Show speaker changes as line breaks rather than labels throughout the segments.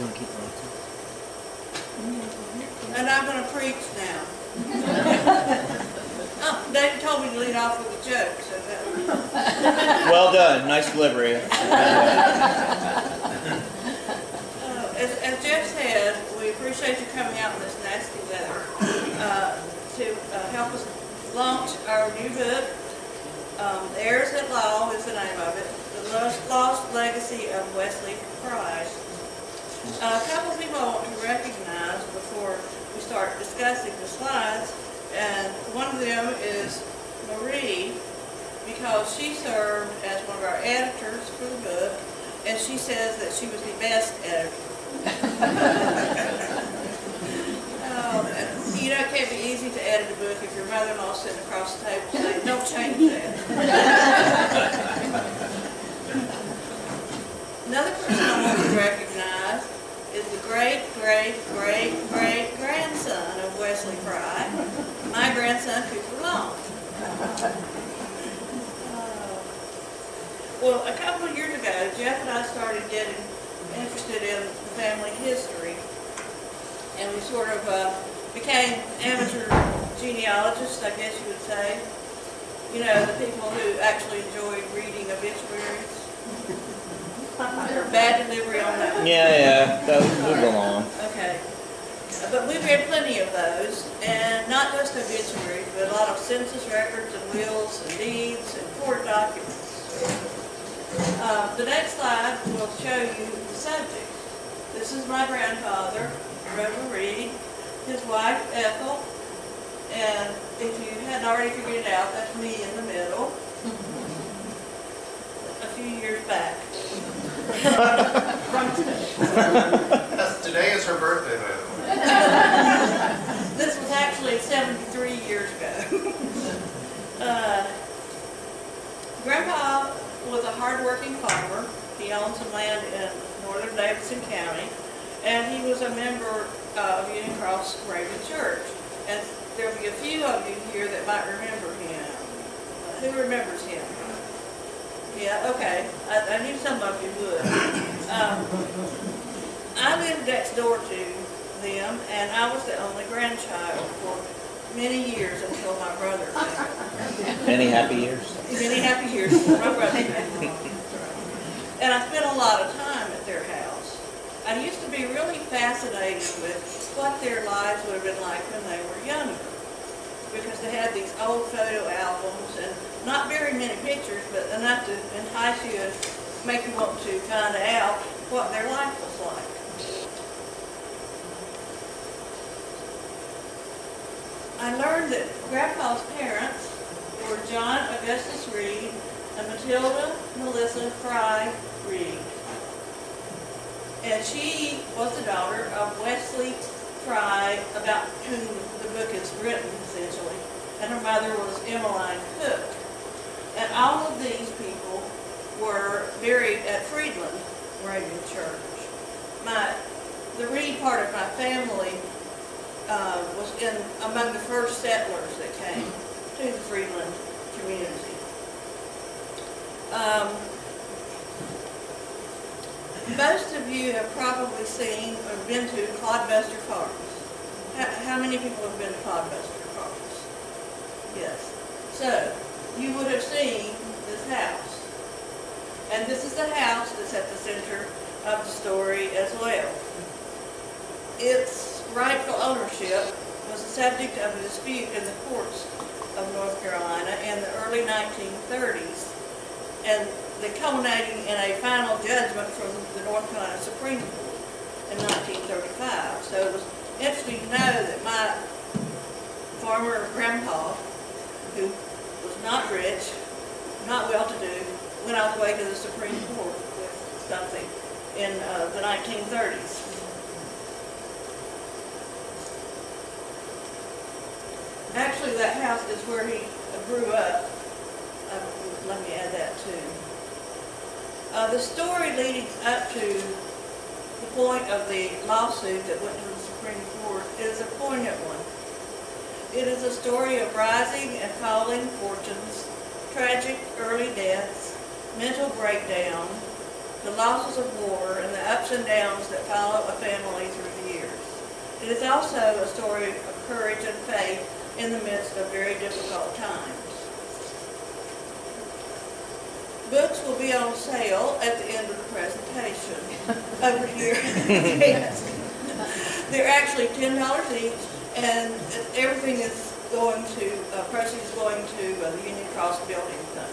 You want to keep writing?
And I'm gonna preach now. Oh, David told me to lead off with a joke, so that,
Well done, nice delivery.
uh, as, as Jeff said, we appreciate you coming out in this nasty weather, uh, to, uh, help us launch our new book. Um, Heirs at Law is the name of it, The Lost, Lost Legacy of Wesley Fry. Uh, A couple of people I want to recognize before we start discussing the slides, and one of them is Marie, because she served as one of our editors for the book, and she says that she was the best editor. And, You know, it can't be easy to edit a book if your mother-in-law sitting across the table saying, don't change that. Another person I want to recognize is the great, great, great, great grandson of Wesley Fry, my grandson Cooper Long. Uh, Well, a couple of years ago, Jeff and I started getting interested in family history, and we sort of uh, became amateur genealogists, I guess you would say. You know, the people who actually enjoy reading obituaries. Bad delivery on that one.
Yeah, yeah, that was move along.
Okay. But we've had plenty of those, and not just obituaries, but a lot of census records and wills and deeds and court documents. Uh, The next slide will show you the subject. This is my grandfather, Reverend Reed, his wife Ethel, and if you hadn't already figured it out, that's me in the middle. A few years back.
Yes, today is her birthday, by the way.
This was actually 73 years ago. Uh, Grandpa was a hardworking farmer. He owned some land in northern Davidson County, and he was a member of Union Cross Moravian Church. And there'll be a few of you here that might remember him. Who remembers him? Yeah, okay. I, I knew some of you would. Um, I lived next door to them, and I was the only grandchild for many years until my brother came.
Any happy years?
Many happy years until my brother came. And I spent a lot of time at their house. I used to be really fascinated with what their lives would have been like when they were younger. Because they had these old photo albums and not very many pictures, but enough to entice you and make you want to find out what their life was like. I learned that Grandpa's parents were John Augustus Reed and Matilda Melissa Fry Reed. And she was the daughter of Wesley Fry, about whom the book is written essentially, and her mother was Emmeline Cook. All of these people were buried at Friedland Moravian Church. My, the Reed part of my family uh, was in, among the first settlers that came to the Friedland community. Um, most of you have probably seen or been to Clodbuster Farms. How, how many people have been to Clodbuster Farms? Yes. So, you would have seen this house. And this is the house that's at the center of the story as well. Its rightful ownership was the subject of a dispute in the courts of North Carolina in the early 1930s, and the culminating in a final judgment from the North Carolina Supreme Court in 1935. So it was interesting to know that my former grandpa, who not rich, not well-to-do, went all the way to the Supreme Court with something in uh, the 1930s. Actually, that house is where he grew up. Uh, Let me add that too. Uh, The story leading up to the point of the lawsuit that went to the Supreme Court is a poignant one. It is a story of rising and falling fortunes, tragic early deaths, mental breakdown, the losses of war, and the ups and downs that follow a family through the years. It is also a story of courage and faith in the midst of very difficult times. Books will be on sale at the end of the presentation over here. Yes. They're actually ten dollars each, and everything is going to, uh, proceeds is going to uh, the Union Cross Building Fund.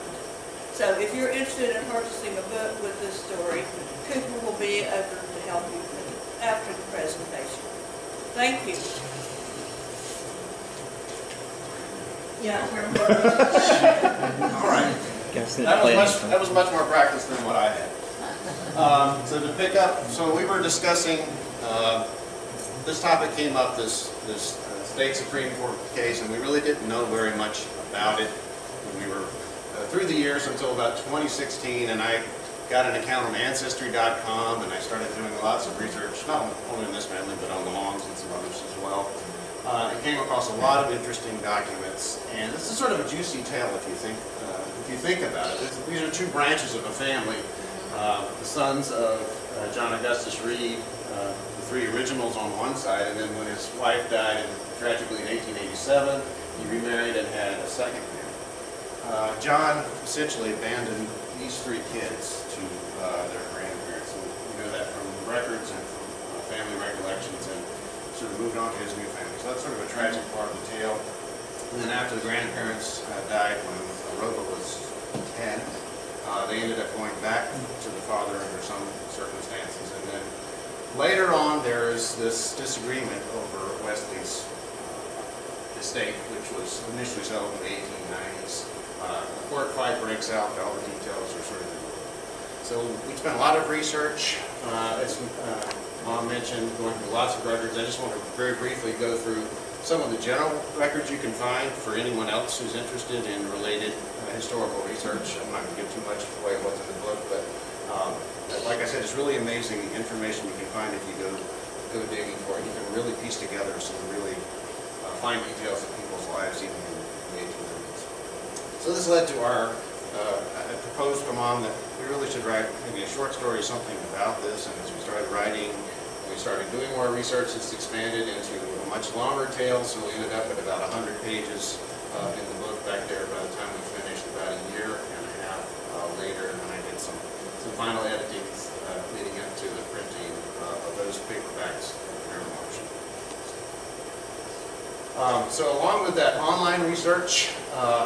So if you're interested in purchasing a book with this story, Cooper will be over to help you with it after the presentation. Thank you. Yeah.
All right.
Guess
That was much, that was much more practice than what I had. Um, So to pick up, so we were discussing, uh, this topic came up, this, this uh, state Supreme Court case, and we really didn't know very much about it when we were uh, through the years until about 2016, and I got an account on Ancestry.com, and I started doing lots of research, not only in this family, but on the Longs and some others as well. Uh, I came across a lot of interesting documents, and this is sort of a juicy tale if you think, uh, if you think about it. This- These are two branches of a family. Uh, The sons of John Augustus Reed, three originals on one side, and then when his wife died in- tragically in 1887, he remarried and had a second man. Uh, John essentially abandoned these three kids to uh, their grandparents. And we know that from records and from uh, family recollections and sort of moved on to his new family. So that's sort of a tragic part of the tale. And then after the grandparents uh, died when Roba was 10, uh, they ended up going back to the father under some circumstances. Later on, there is this disagreement over Wesley's uh, estate, which was initially settled in the 1890s. Uh, A court fight breaks out, all the details are sort of so we spent a lot of research, uh, as uh, Mom mentioned, going through lots of records. I just want to very briefly go through some of the general records you can find for anyone else who's interested in related uh, historical research. I'm not going to give too much away what's in the book, but like I said, it's really amazing information you can find if you go go digging for it. You can really piece together some really uh, fine details of people's lives, even in the 1800s. So this led to our, uh, I proposed to Mom that we really should write maybe a short story or something about this, and as we started writing, we started doing more research, it's expanded into a much longer tale, so we ended up at about 100 pages uh, in the book back there by the time we finished, about a year and a half uh, later, and I did some, some final uh, leading up to the printing uh, of those paperbacks in March. Um, So along with that online research, uh,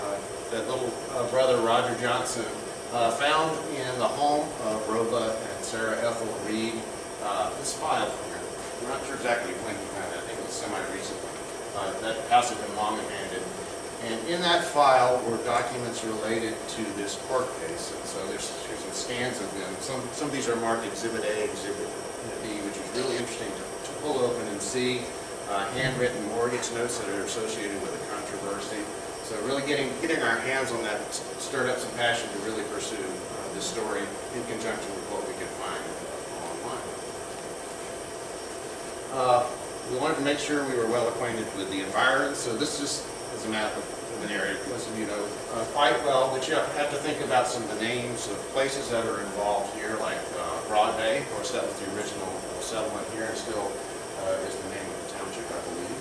uh, that little uh, brother Roger Johnson uh, found in the home of Roba and Sarah Ethel Reed uh, this file here. We're not sure exactly when he found it, I think it was semi-recently. That house had been long abandoned. And in that file were documents related to this court case. And so there's, here's some scans of them. Some, some of these are marked Exhibit A, Exhibit B, which is really interesting to to pull open and see uh, handwritten mortgage notes that are associated with the controversy. So really getting, getting our hands on that stirred up some passion to really pursue uh, this story in conjunction with what we could find online. Uh, We wanted to make sure we were well acquainted with the environment, so this just is a map of of an area most of you know uh, quite well, but you have to think about some of the names of places that are involved here, like uh, Broad Bay, of course, that was the original settlement here, and still uh, is the name of the township, I believe.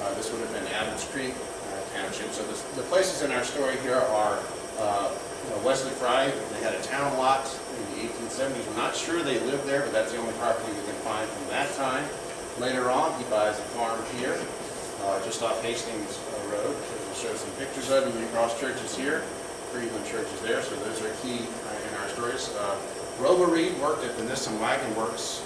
Uh, This would have been Abbotts Creek uh, Township, so this- the places in our story here are uh, Wesley Fry, they had a town lot in the 1870s, we're not sure they lived there, but that's the only property we can find from that time. Later on, he buys a farm here, uh, just off Hastings uh, Road, which we'll show some pictures of, you cross churches here, Cleveland Church is there, so those are key uh, in our stories. Uh, Roba Reed worked at the Nissen Wagon Works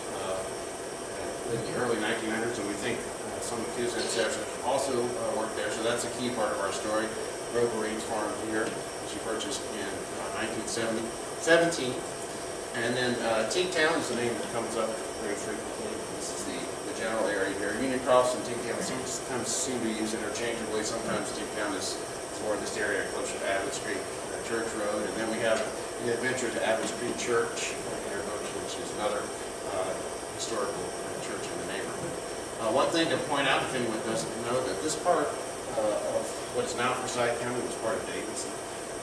in the early 1900s, and we think some his ancestors also uh, worked there, so that's a key part of our story. Roba Reed's farm here, which he purchased in uh, 1970, 17. And then uh, T-Town is the name that comes up very frequently. This is the, the general area here. Union Cross and T-Town sometimes seem to be used interchangeably. Sometimes T-Town is is more this area closer to Abbotts Creek uh, Church Road. And then we have the adventure to Abbotts Creek Church Oak, which is another uh, historical uh, church in the neighborhood. Uh, One thing to point out, if anyone doesn't know, that this part uh, of what is now Forsyth County was part of Davidson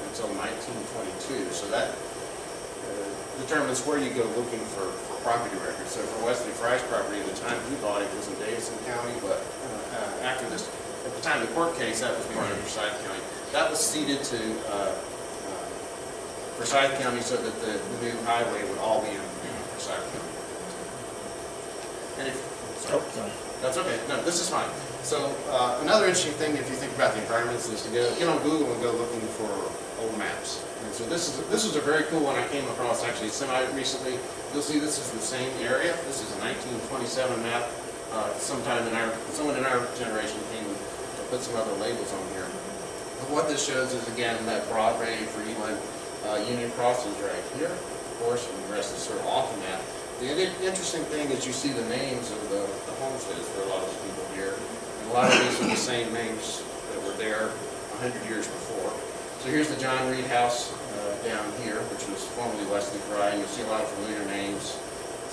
until 1922. So that uh, determines where you go looking for, for property records. So for Wesley Fry's property, at the time he bought it was in Davidson County, but uh, uh, after this, at the time of the court case, that was part of Forsyth County. That was ceded to uh, uh, Forsyth County so that the, the new highway would all be in Forsyth County. And if.
Oh, sorry.
That's okay, no, this is fine. So, uh, another interesting thing, if you think about the environments, is to go, get on Google and go looking for old maps. And so this is, this is a very cool one I came across actually semi-recently. You'll see this is the same area. This is a nineteen twenty-seven map. Uh, sometime in our, someone in our generation came and put some other labels on here. But what this shows is, again, that Broadway, Friedland, uh, Union Cross is right here, of course, and the rest is sort of off the map. The interesting thing is you see the names of the the homesteads for a lot of the people here. And a lot of these are the same names that were there hundred years before. So here's the John Reed House uh, down here, which was formerly Wesley Fry. And you'll see a lot of familiar names.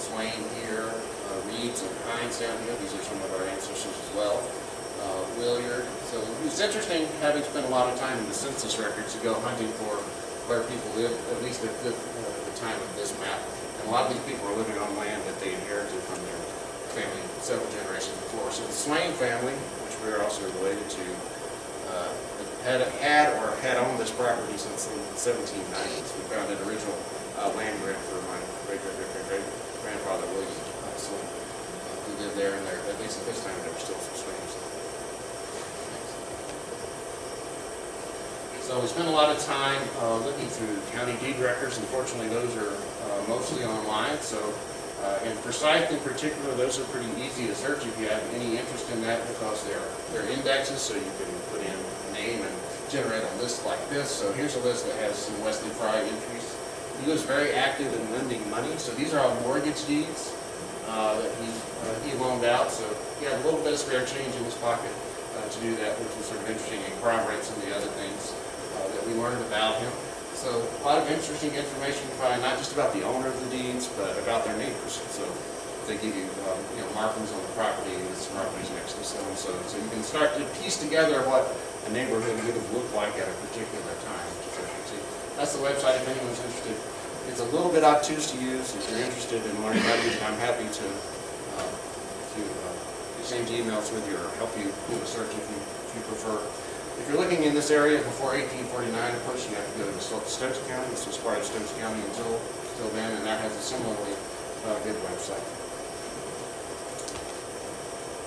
Swain here, uh, Reeds and Hines down here. These are some of our ancestors as well. Uh, Williard. So it's interesting, having spent a lot of time in the census records, to go hunting for where people lived, at least at the, uh, the time of this map. A lot of these people are living on land that they inherited from their family several generations before. So the Swain family, which we are also related to, uh, had, had or had owned this property since the 1790s. We found an original uh, land grant for my great great great great grandfather William uh, Swain, who lived there, and there, at least at this time, there were still some Swains. So we spent a lot of time uh, looking through county deed records. Unfortunately, those are mostly online, so uh, And Forsyth in particular, those are pretty easy to search if you have any interest in that because they're, they're indexes, so you can put in a name and generate a list like this. So here's a list that has some Wesley Fry entries. He was very active in lending money, so these are all mortgage deeds uh, that he, uh, he loaned out. So he had a little bit of spare change in his pocket uh, to do that, which was sort of interesting and corroborates some of the other things uh, that we learned about him. So a lot of interesting information find, not just about the owner of the deeds, but about their neighbors. So they give you, um, you know, markings on the property, and this property's next to so and so. So you can start to piece together what a neighborhood would have looked like at a particular time. That's the website if anyone's interested. It's a little bit obtuse to use. If you're interested in learning how to use it, I'm happy to, uh, to uh, exchange emails with you or help you do a search if you, if you prefer. If you're looking in this area before 1849, of course, you have to go to Stokes County. This was part of Stokes County until, until then, and that has a similarly uh, good website.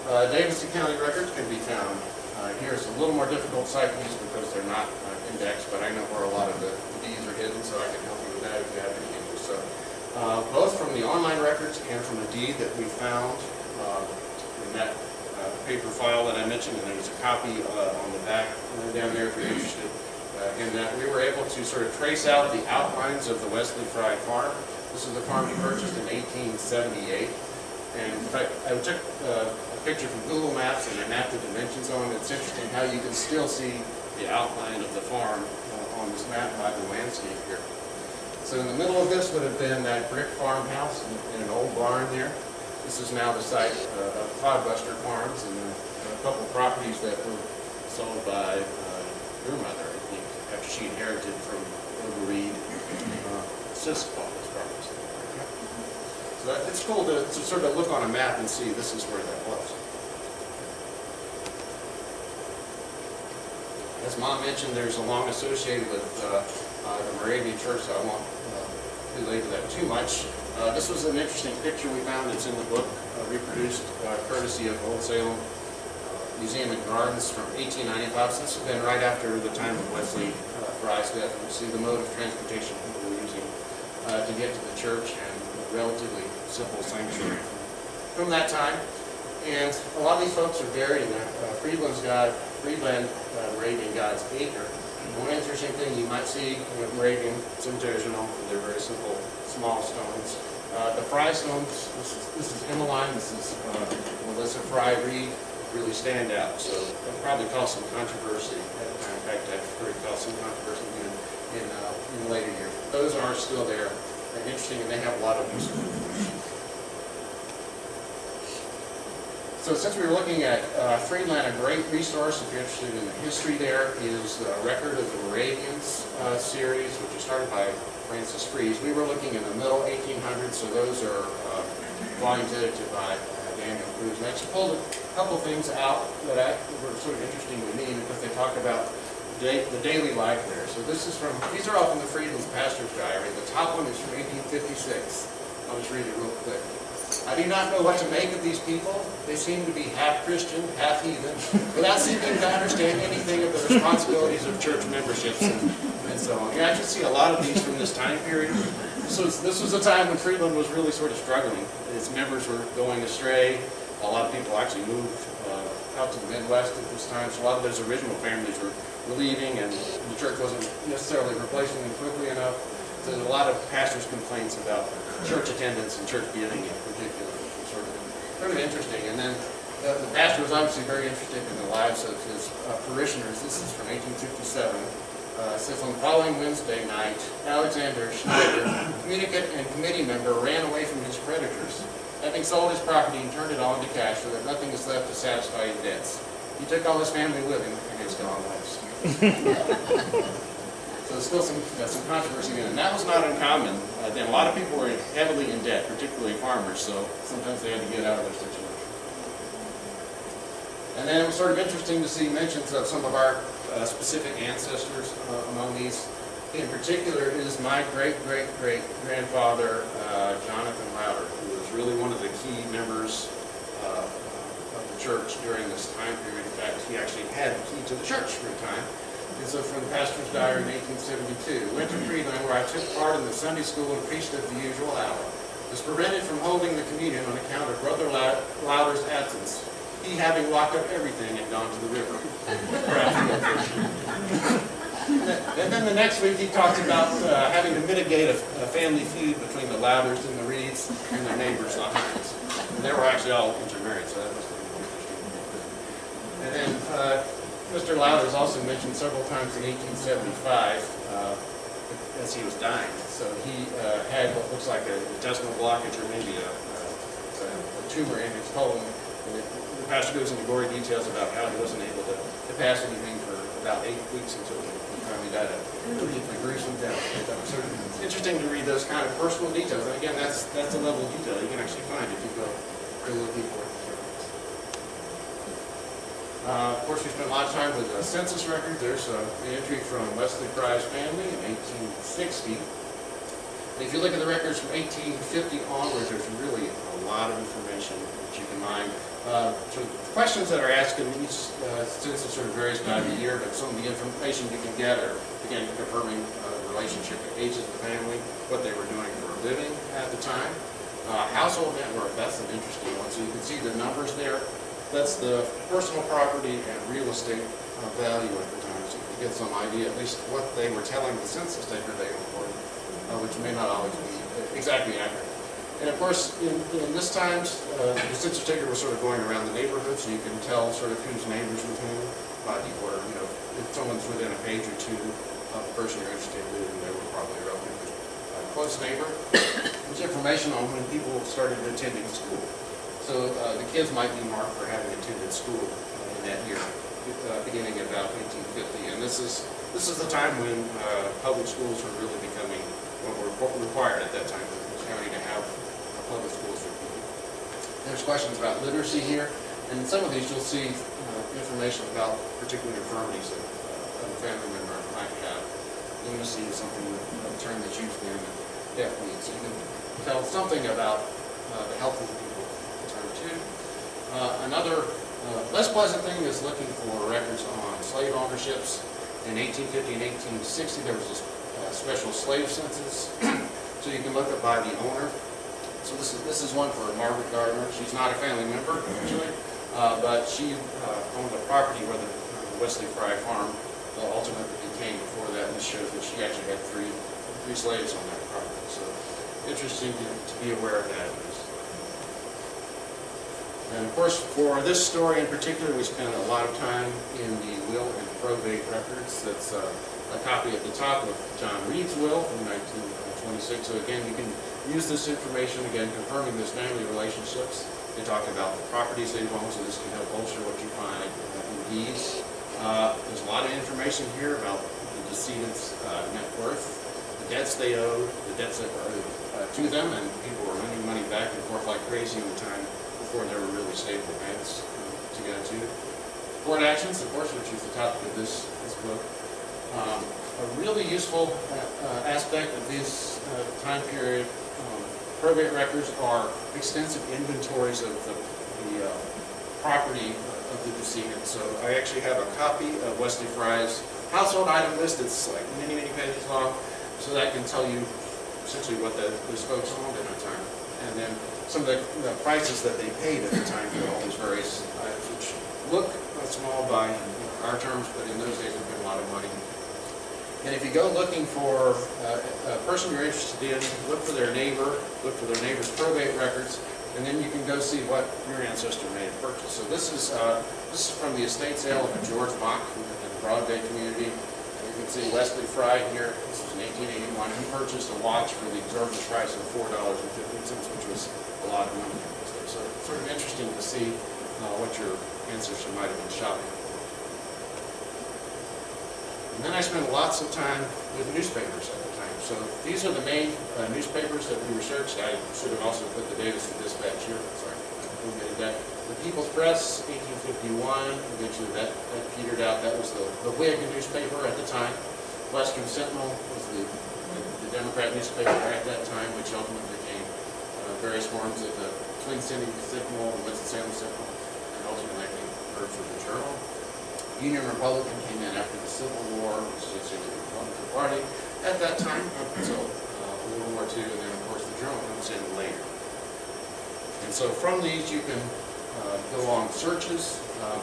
Uh, Davidson County records can be found. Uh, Here is a little more difficult site use because they're not uh, indexed, but I know where a lot of the deeds are hidden, so I can help you with that if you have any interest. So, uh, both from the online records and from the deed that we found uh, in that paper file that I mentioned, and there's a copy uh, on the back down there if you're interested uh, in that, we were able to sort of trace out the outlines of the Wesley Fry farm. This is the farm he purchased in 1878. And in fact, I took uh, a picture from Google Maps and I mapped the dimensions on it. It's interesting how you can still see the outline of the farm uh, on this map by the landscape here. So in the middle of this would have been that brick farmhouse in- in an old barn there. This is now the site uh, of Cloudbuster Farms and a couple properties that were sold by uh, your mother, I think, after she inherited from Wilbur Reed. uh, Sis bought those properties. So that- it's cool to, to sort of look on a map and see this is where that was. As Mom mentioned, there's a long associated with uh, uh, the Moravian Church, so I won't uh, belabor that too much. Uh, This was an interesting picture we found, it's in the book, uh, reproduced uh, courtesy of Old Salem uh, Museum and Gardens from 1895. So this has been right after the time of Wesley uh, Fry's death. You see the mode of transportation people were using uh, to get to the church and a relatively simple sanctuary from that time. And a lot of these folks are buried in there. Uh, Friedland's got, Friedland uh, Moravian God's Acre. One interesting thing you might see in Moravian cemeteries known for their very simple, small stones. Uh, The Fry stones, this is, this is Emmeline, this is uh, Melissa Fry Reed, really stand out. So that probably caused some controversy at the time. In fact, that probably caused some controversy in, in, uh, in later years. Those are still there, and interesting, and they have a lot of useful information. So since we were looking at uh, Friedland, a great resource if you're interested in the history there is the record of the Moravians uh, series, which was started by Francis Fries. We were looking in the middle 1800s, so those are uh, volumes edited by uh, Daniel Crews. And I just pulled a couple things out that I, were sort of interesting to me because they talk about da- the daily life there. So this is from, these are all from the Friedland's Pastor's Diary. The top one is from 1856. I'll just read it real quick. I do not know what to make of these people. They seem to be half Christian, half heathen, without seeming to understand anything of the responsibilities of church memberships and, and so on. You actually see a lot of these from this time period. So this was a time when Friedland was really sort of struggling. Its members were going astray. A lot of people actually moved uh, out to the Midwest at this time. So a lot of those original families were, were leaving, and the church wasn't necessarily replacing them quickly enough. So there's a lot of pastors' complaints about church attendance and church giving in particular, which was sort of, sort of interesting. And then the, the pastor was obviously very interested in the lives of his uh, parishioners. This is from 1857. Uh, says on the following Wednesday night, Alexander Schneider, communicant and committee member, ran away from his creditors, having sold his property and turned it all into cash so that nothing is left to satisfy his debts. He took all his family with him and has gone west. So there's still some, uh, some controversy it, and that was not uncommon. Uh, then a lot of people were heavily in debt, particularly farmers, so sometimes they had to get out of their situation. And then it was sort of interesting to see mentions of some of our uh, specific ancestors uh, among these. In particular is my great-great-great-grandfather, uh, Jonathan Louder, who was really one of the key members uh, of the church during this time period. In fact, he actually had the key to the church for a time. And so from the pastor's diary in 1872, went to Friedland where I took part in the Sunday school and preached at the usual hour. Was prevented from holding the communion on account of Brother Louder's absence, he having locked up everything and gone to the river. And then the next week, he talks about uh, having to mitigate a a family feud between the Louders and the Reeds and their neighbors, Hunters. And they were actually all intermarried, so that have interesting. And then uh, Mr. Louders also mentioned several times in 1875, uh, as he was dying. So he uh, had what looks like a intestinal blockage or maybe a a- a tumor in his colon. And it- The pastor goes into gory details about how he wasn't able to to pass anything for about eight weeks until he finally died a particularly gruesome death. But it was sort of interesting to read those kind of personal details. And again, that's, that's a level of detail you can actually find if you go, go looking for it. Uh, Of course, we spent a lot of time with the census record. There's an entry from Wesley Fry's family in 1860. And If you look at the records from 1850 onwards, there's really a lot of information that you can mine. Uh, So the questions that are asked in each uh, census sort of varies by the year, but some of the information you can are, again, confirming uh, the relationship, the ages of the family, what they were doing for a living at the time. Household net worth, that's an interesting one. So you can see the numbers there. That's the personal property and real estate uh, value at the time, so you can get some idea, at least what they were telling the census taker they reported, uh, which may not always be exactly accurate. And of course, in, in this times, uh, the census taker was sort of going around the neighborhood, so you can tell sort of who's neighbors with whom, or, you know, if someone's within a page or two of the person you're interested in, they were probably a relatively uh, close neighbor. There's information on when people started attending school. So uh, the kids might be marked for having attended school uh, in that year, uh, beginning about 1850. And this is, this is the time when uh, public schools were really becoming what were required at that time for the county to have a public schools people. There's questions about literacy here, and in some of these you'll see uh, information about particular infirmities that uh, a family member might have. Lunacy is something, a term that's used there deaf. So you can tell something about uh, the health of the people in term two. Uh, Another uh, less pleasant thing is looking for records on slave ownerships. In 1850 and 1860, there was a uh, special slave census, so you can look up by the owner. So this is, this is one for Margaret Gardner. She's not a family member, actually, uh, but she uh, owned a property where the uh, Wesley Fry farm ultimately became before that, and this shows that she actually had three, three slaves on that property. So interesting to, to be aware of that. And of course, for this story in particular, we spent a lot of time in the will and probate records. That's uh, a copy at the top of John Reed's will from 1926. So again, you can use this information, again, confirming those family relationships. They talk about the properties they own, so this can help bolster what you find in deeds. Uh, There's a lot of information here about the decedent's uh, net worth, the debts they owed, the debts that were owed uh, to them, and people were lending money back and forth like crazy in the time before were really stable banks uh, to go to. Court actions, of course, which is the topic of this, this book. Um, A really useful uh, aspect of this uh, time period, um, probate records are extensive inventories of the, the uh, property of the decedent. So I actually have a copy of Wesley Fry's household item list, it's like many, many pages long, so that can tell you essentially what the, those folks owned at the time. And then some of the, the prices that they paid at the time for all these various items, which look small by our terms, but in those days would have a lot of money. And if you go looking for uh, a person you're interested in, look for their neighbor, look for their neighbor's probate records, and then you can go see what your ancestor may have purchased. So this is, uh, this is from the estate sale of George Mock in the Broad Bay community. See Wesley Fry here, this was in 1881. He purchased a watch for the exorbitant price of $4.15, which was a lot of money. So sort of interesting to see uh, what your ancestor might have been shopping. And then I spent lots of time with newspapers at the time. So these are the main uh, newspapers that we researched. I should have also put the Davis Dispatch here, sorry, I omitted that. The People's Press, 1851, eventually that, that petered out. That was the, the Whig newspaper at the time. Western Sentinel was the, the Democrat newspaper at that time, which ultimately became uh, various forms of the Twin City Sentinel, the Winston-Salem Sentinel, and ultimately became merged with the Journal. Union Republican came in after the Civil War, which is the Republican Party at that time up until uh, World War II, and then of course the Journal comes in later. And so from these you can go on searches. Um,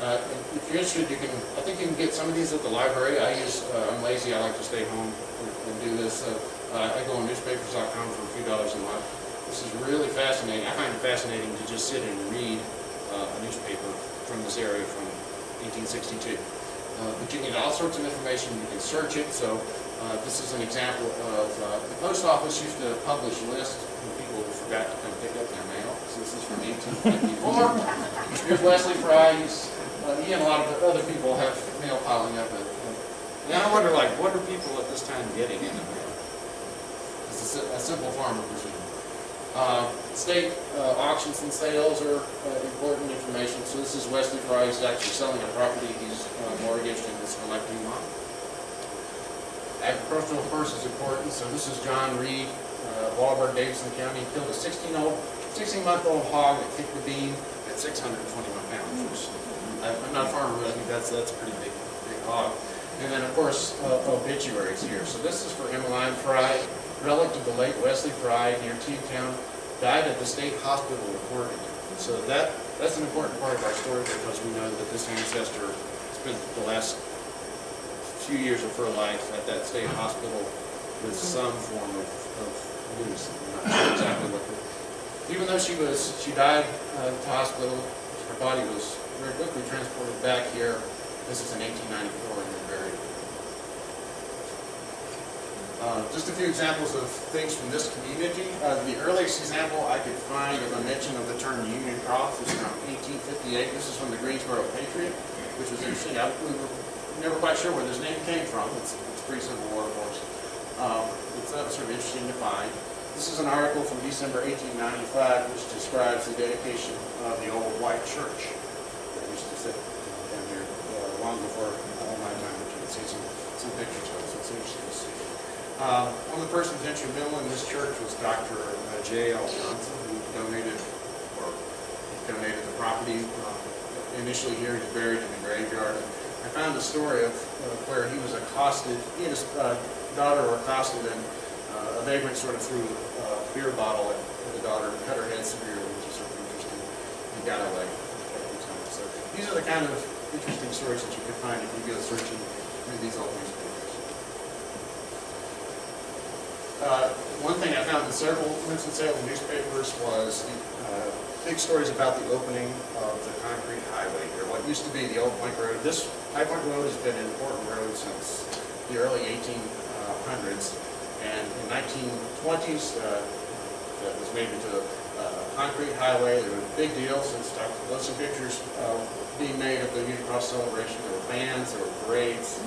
uh, if you're interested, you can. I think you can get some of these at the library. I use. Uh, I'm lazy. I like to stay home and, do this. Uh, I go on newspapers.com for a few dollars a month. This is really fascinating. I find it fascinating to just sit and read uh, a newspaper from this area from 1862. Uh, but you get all sorts of information. You can search it. So uh, this is an example of uh, the post office used to publish lists of people who forgot to come pick up their mail. So this is from 1854. Here's Wesley Fry. He's, uh, he and a lot of other people have mail piling up. At, and I wonder, like, what are people at this time getting in the mail? It's a, a simple farmer presume. Uh, State uh, auctions and sales are uh, important information. So this is Wesley Fry, he's actually selling a property he's uh, mortgaged and is collecting on. Agricultural first is important, so this is John Reed, uh, Wallburg, Davidson County, He killed a 16-old, 16-month-old hog that kicked the beam at 621 pounds, which, I'm not a farmer, but I think that's, that's a pretty big, big hog. And then, of course, uh, obituaries here. So this is for Emmeline Fry, relative of the late Wesley Fry near Teamtown, died at the state hospital in Oregon. So that, that's an important part of our story because we know that this ancestor spent the last few years of her life at that state hospital with some form of, of. I'm not sure exactly what even though she was, she died uh, at the hospital, her body was very quickly transported back here. This is in 1894 and buried. Uh, Just a few examples of things from this community. Uh, The earliest example I could find of a mention of the term Union Cross is from 1858. This is from the Greensboro Patriot, which was interesting. I- We were never quite sure where this name came from. It's it's pre-Civil War, of course. Um, It's uh, sort of interesting to find. This is an article from December 1895, which describes the dedication of the old white church that used to sit down here uh, long before all my time, which you can see some, some pictures of, so it's interesting to see. Um, One of the persons instrumental in this church was Dr. J.L. Johnson, who donated, or donated the property. uh, Initially here, he's buried in the graveyard. I found a story of uh, where he was accosted, he and his uh, daughter were accosted, and uh, a vagrant sort of threw a beer bottle at the daughter and cut her head severely, which is sort of interesting. He got away. So these are the kind of interesting stories that you can find if you go searching through these old newspapers. Uh, One thing I found in several Winston-Salem newspapers was uh, big stories about the opening of the concrete highway here, what used to be the Old Point Road. This High Point Road has been an important road since the early 1800s, and in 1920s, uh, that was made into a uh, concrete highway. It was a big deal since there was some pictures uh, being made of the Union Cross celebration. There were bands, there were parades.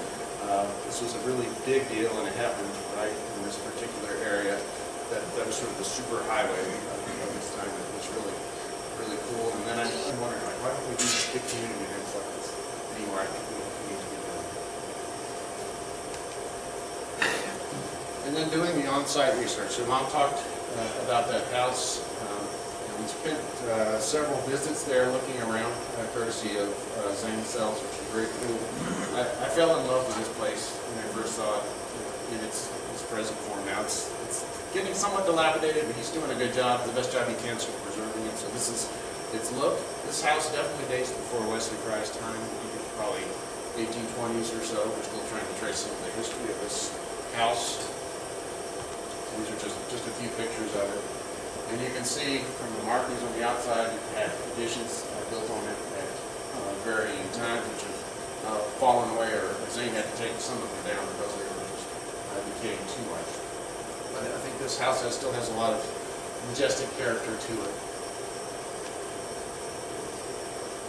Uh, This was a really big deal and it happened right in this particular area. That, that was sort of the super highway of of this time. Cool. And then I'm wondering, like, why don't we do community events like this anymore? I think we need to be doing. And then doing the on-site research. So mom talked uh, about that house. um, and we spent uh, several visits there looking around uh, courtesy of uh, Zane Sells, which is very cool. I I fell in love with this place when I first saw it in its, its present form. Now it's, it's getting somewhat dilapidated, but he's doing a good job, the best job he can, of preserving it. So this is its look. This house definitely dates before Wesley Fry's time, probably 1820s or so. We're still trying to trace some of the history of this house. These are just, just a few pictures of it. And you can see from the markings on the outside, it had additions uh, built on it at uh, varying times, which have uh, fallen away, or Zane had to take some of them down because they were just uh, decaying too much. But I think this house has, still has a lot of majestic character to it.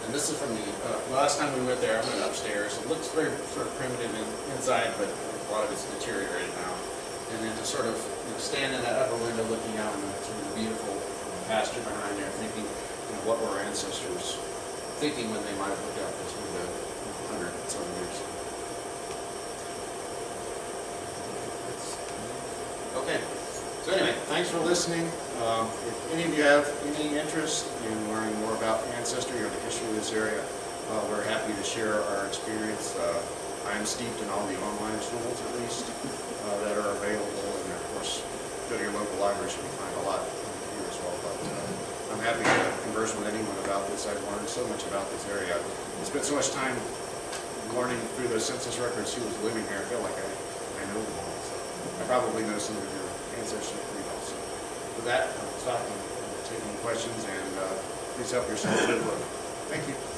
And this is from the, uh, last time we went there, I went upstairs. It looks very sort of primitive in, inside, but a lot of it's deteriorated now. And then to sort of you know, stand in that upper window looking out on the beautiful pasture behind there, thinking, you know, what were our ancestors thinking when they might have looked out this window hundred and some years ago. Okay, so anyway, thanks for listening. Um, If any of you have any interest in learning more about ancestry or the history of this area, uh, we're happy to share our experience. Uh, I'm steeped in all the online tools at least uh, that are available, and of course, go to your local library, you can find a lot here as well. But uh, I'm happy to converse with anyone about this. I've learned so much about this area. I spent so much time learning through those census records who was living here. I feel like I, I know them all. So I probably know some of your. So with that, I'll stop and take any questions, and uh, please help yourself to book. Thank you.